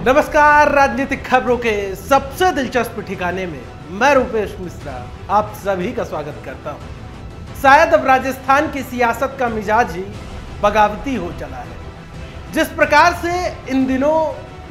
नमस्कार, राजनीतिक खबरों के सबसे दिलचस्प ठिकाने में मैं रूपेश मिश्रा, आप सभी का स्वागत करता हूँ। शायद अब राजस्थान की सियासत का मिजाज ही बगावती हो चला है। जिस प्रकार से इन दिनों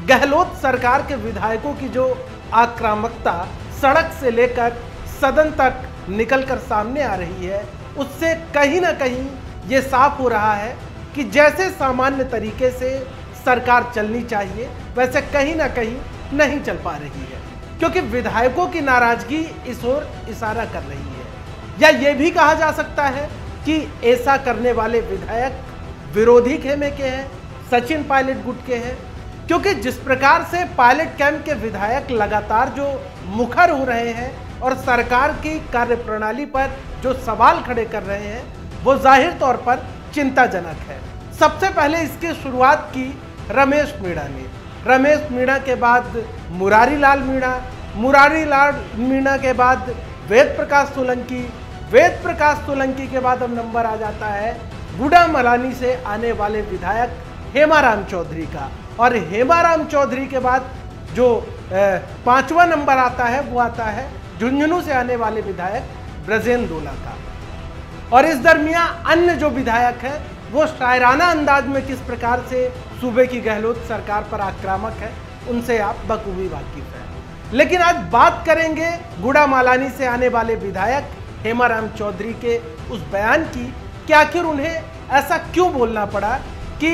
गहलोत सरकार के विधायकों की जो आक्रामकता सड़क से लेकर सदन तक निकलकर सामने आ रही है, उससे कहीं ना कहीं ये साफ़ हो रहा है कि जैसे सामान्य तरीके से सरकार चलनी चाहिए वैसे कहीं ना कहीं नहीं चल पा रही है, क्योंकि विधायकों की नाराज़गी इस ओर इशारा कर रही है। या ये भी कहा जा सकता है कि ऐसा करने वाले विधायक विरोधी खेमे के हैं, सचिन पायलट गुट के हैं, क्योंकि जिस प्रकार से पायलट कैंप के विधायक लगातार जो मुखर हो रहे हैं और सरकार की कार्यप्रणाली पर जो सवाल खड़े कर रहे हैं, वो ज़ाहिर तौर पर चिंताजनक है। सबसे पहले इसकी शुरुआत की रमेश मीणा ने। रमेश मीणा के बाद मुरारी लाल मीणा, मुरारी लाल मीणा के बाद वेद प्रकाश सोलंकी, वेद प्रकाश सोलंकी के बाद अब नंबर आ जाता है गुडा मलानी से आने वाले विधायक हेमाराम चौधरी का। और हेमाराम चौधरी के बाद जो पांचवा नंबर आता है, वो आता है झुंझुनू से आने वाले विधायक ब्रजेन दोला का। और इस दरमियान अन्य जो विधायक हैं वो शायराना अंदाज में किस प्रकार से सूबे की गहलोत सरकार पर आक्रामक है, उनसे आप बखूबी वाकिफ हैं। लेकिन आज बात करेंगे गुड़ा मालानी से आने वाले विधायक हेमाराम चौधरी के उस बयान की, कि आखिर उन्हें ऐसा क्यों बोलना पड़ा कि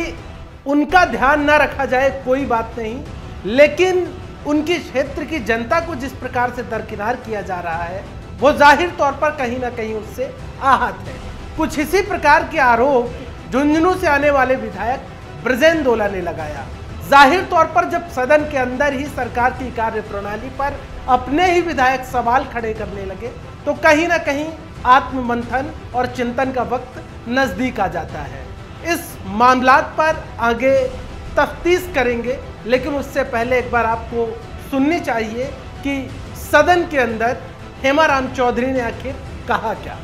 उनका ध्यान न रखा जाए, कोई बात नहीं, लेकिन उनकी क्षेत्र की जनता को जिस प्रकार से दरकिनार किया जा रहा है, वो ज़ाहिर तौर पर कहीं ना कहीं उससे आहत है। कुछ इसी प्रकार के आरोप झुंझुनू से आने वाले विधायक ब्रजेन दोला ने लगाया। ज़ाहिर तौर पर जब सदन के अंदर ही सरकार की कार्य प्रणाली पर अपने ही विधायक सवाल खड़े करने लगे तो कहीं ना कहीं आत्ममंथन और चिंतन का वक्त नज़दीक आ जाता है। इस मामला पर आगे तफ्तीश करेंगे, लेकिन उससे पहले एक बार आपको सुननी चाहिए कि सदन के अंदर हेमाराम चौधरी ने आखिर कहा क्या।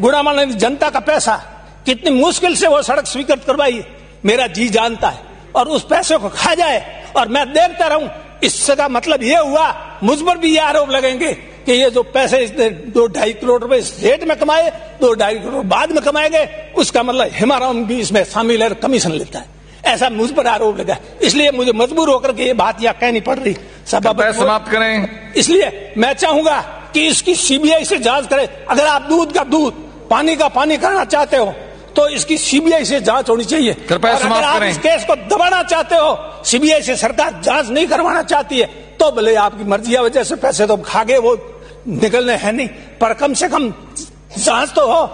गुड़ामाल जनता का पैसा। कितनी मुश्किल से वो सड़क स्वीकृत करवाई। मेरा जी जानता है और उस पैसे को खा जाए और मैं देखता रहूँ। इससे का मतलब ये हुआ मुझ पर भी ये आरोप लगेंगे कि ये जो पैसे इसने दो ढाई करोड़ रुपए इस रेट में कमाए दो ढाई करोड़ बाद में कमाए गए उसका मतलब हिमाराम भी इसमें शामिल है कमीशन लेता है। ऐसा मुझ पर आरोप लगा। इसलिए मुझे मजबूर होकर के ये बात यहाँ कहनी पड़ रही। सभा समाप्त करें। इसलिए मैं चाहूँगा कि इसकी सीबीआई से जाँच करे। अगर आप दूध का दूध पानी का पानी करना चाहते हो तो इसकी सीबीआई से जाँच होनी चाहिए। कृपया अगर समाप्त आप करें। इस केस को दबाना चाहते हो सीबीआई से सरकार जाँच नहीं करवाना चाहती है तो भले आपकी मर्ज़ी है वजह से पैसे तो खा गए वो निकलने हैं नहीं पर कम से कम जाँच तो हो।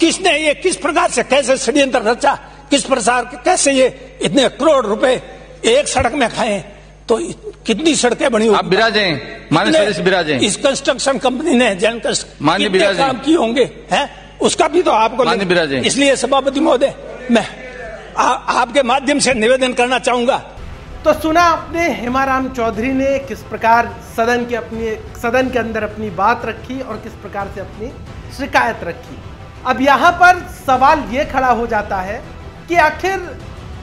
किसने ये किस प्रकार से कैसे षड्यंत्र रचा किस प्रकार कैसे ये इतने करोड़ रुपए एक सड़क में खाए तो कितनी सड़कें बनी आप मान्य कितने इस कंस्ट्रक्शन कंपनी ने जैन माननीय विराजें। काम किए होंगे हैं? उसका भी तो आपको इसलिए सभापति महोदय मैं आ, आपके माध्यम से निवेदन करना चाहूँगा। तो सुना आपने हेमाराम चौधरी ने किस प्रकार सदन की अपनी सदन के अंदर अपनी बात रखी और किस प्रकार से अपनी शिकायत रखी। अब यहाँ पर सवाल ये खड़ा हो जाता है कि आखिर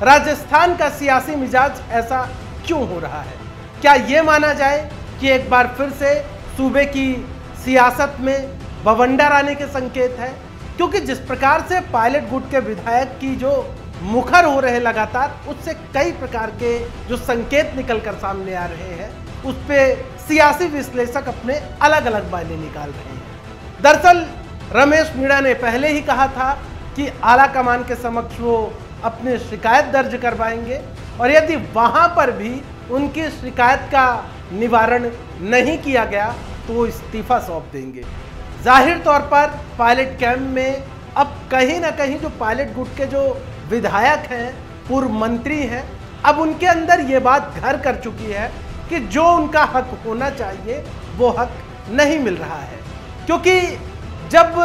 राजस्थान का सियासी मिजाज ऐसा क्यों हो रहा है? क्या ये माना जाए कि एक बार फिर से सूबे की सियासत में बवंडर आने के संकेत है, क्योंकि जिस प्रकार से पायलट गुट के विधायक की जो मुखर हो रहे लगातार, उससे कई प्रकार के जो संकेत निकल कर सामने आ रहे हैं, उस पर सियासी विश्लेषक अपने अलग अलग मायने निकाल रहे हैं। दरअसल, रमेश मीणा ने पहले ही कहा था कि आला कमान के समक्ष वो अपनी शिकायत दर्ज करवाएँगे, और यदि वहाँ पर भी उनकी शिकायत का निवारण नहीं किया गया तो वो इस्तीफा सौंप देंगे। ज़ाहिर तौर पर पायलट कैंप में अब कहीं ना कहीं जो पायलट गुट के जो विधायक हैं पूर्व मंत्री हैं, अब उनके अंदर ये बात घर कर चुकी है कि जो उनका हक होना चाहिए, वो हक नहीं मिल रहा है। क्योंकि जब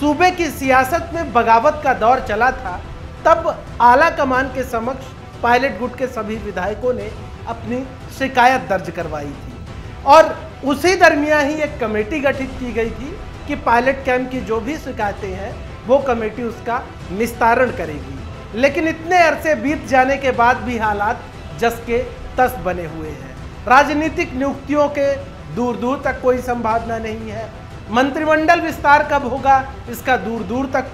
सूबे की सियासत में बगावत का दौर चला था, तब आला कमान के समक्ष पायलट गुट के सभी विधायकों ने अपनी शिकायत दर्ज करवाई थी। और उसी दरमियान ही एक कमेटी गठित की गई थी कि पायलट कैंप की जो भी शिकायतें हैं, वो कमेटी उसका निस्तारण करेगी। लेकिन इतने अरसे बीत जाने के बाद भी हालात जस के तस बने हुए हैं। राजनीतिक नियुक्तियों के दूर दूर तक कोई संभावना नहीं है। मंत्रिमंडल विस्तार कब होगा, इसका दूर दूर तक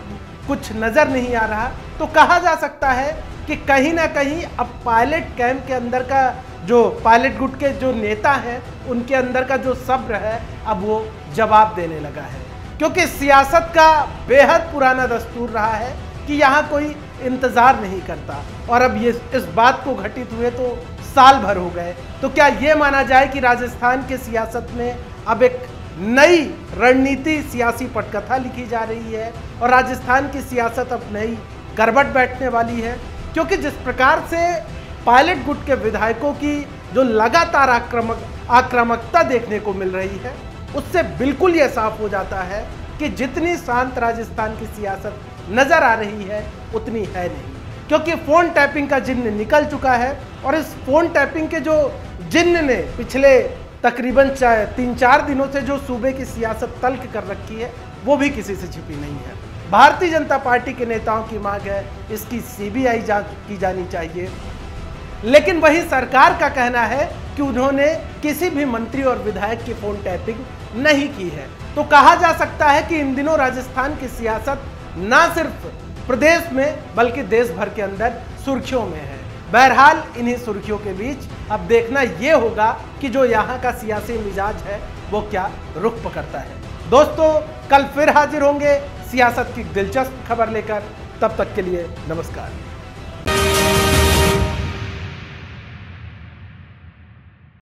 कुछ नज़र नहीं आ रहा। तो कहा जा सकता है कि कहीं ना कहीं अब पायलट कैंप के अंदर का जो पायलट गुट के जो नेता हैं, उनके अंदर का जो सब्र है, अब वो जवाब देने लगा है। क्योंकि सियासत का बेहद पुराना दस्तूर रहा है कि यहाँ कोई इंतज़ार नहीं करता। और अब ये इस बात को घटित हुए तो साल भर हो गए। तो क्या ये माना जाए कि राजस्थान के सियासत में अब एक नई रणनीति सियासी पटकथा लिखी जा रही है और राजस्थान की सियासत अब नई करबट बैठने वाली है? क्योंकि जिस प्रकार से पायलट गुट के विधायकों की जो लगातार आक्रामक, आक्रामकता देखने को मिल रही है, उससे बिल्कुल ये साफ़ हो जाता है कि जितनी शांत राजस्थान की सियासत नज़र आ रही है, उतनी है नहीं। क्योंकि फ़ोन टैपिंग का जिन्न निकल चुका है और इस फ़ोन टैपिंग के जो जिन्न ने पिछले तकरीबन तीन चार दिनों से जो सूबे की सियासत तल्क कर रखी है, वो भी किसी से छिपी नहीं है। भारतीय जनता पार्टी के नेताओं की मांग है, इसकी सीबीआई जाँच की जानी चाहिए। लेकिन वही सरकार का कहना है कि उन्होंने किसी भी मंत्री और विधायक की फ़ोन टैपिंग नहीं की है। तो कहा जा सकता है कि इन दिनों राजस्थान की सियासत ना सिर्फ़ प्रदेश में, बल्कि देश भर के अंदर सुर्खियों में है। बहरहाल, इन्हीं सुर्खियों के बीच अब देखना यह होगा कि जो यहाँ का सियासी मिजाज है, वो क्या रुख पकड़ता है। दोस्तों, कल फिर हाजिर होंगे सियासत की दिलचस्प खबर लेकर। तब तक के लिए नमस्कार।